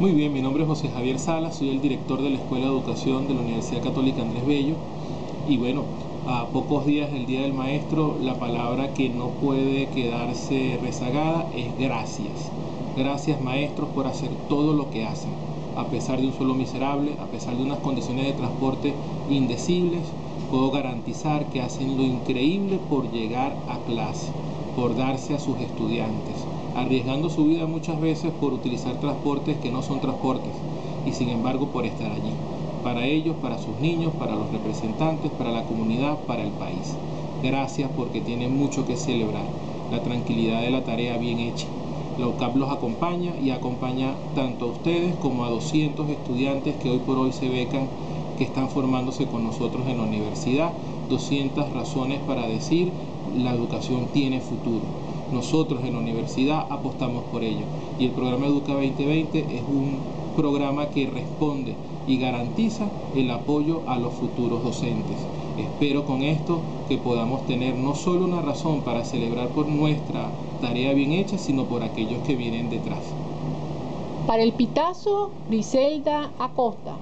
Muy bien, mi nombre es José Javier Sala, soy el director de la Escuela de Educación de la Universidad Católica Andrés Bello. Y bueno, a pocos días del Día del Maestro, la palabra que no puede quedarse rezagada es gracias. Gracias maestros por hacer todo lo que hacen, a pesar de un suelo miserable, a pesar de unas condiciones de transporte indecibles, puedo garantizar que hacen lo increíble por llegar a clase, por darse a sus estudiantes, arriesgando su vida muchas veces por utilizar transportes que no son transportes y sin embargo por estar allí para ellos, para sus niños, para los representantes, para la comunidad, para el país. Gracias porque tienen mucho que celebrar. La tranquilidad de la tarea bien hecha. La UCAP los acompaña y acompaña tanto a ustedes como a 200 estudiantes que hoy por hoy se becan, que están formándose con nosotros en la universidad. 200 razones para decir la educación tiene futuro. Nosotros en la universidad apostamos por ello y el programa Educa 2020 es un programa que responde y garantiza el apoyo a los futuros docentes. Espero con esto que podamos tener no solo una razón para celebrar por nuestra tarea bien hecha, sino por aquellos que vienen detrás. Para el Pitazo, Griselda Acosta.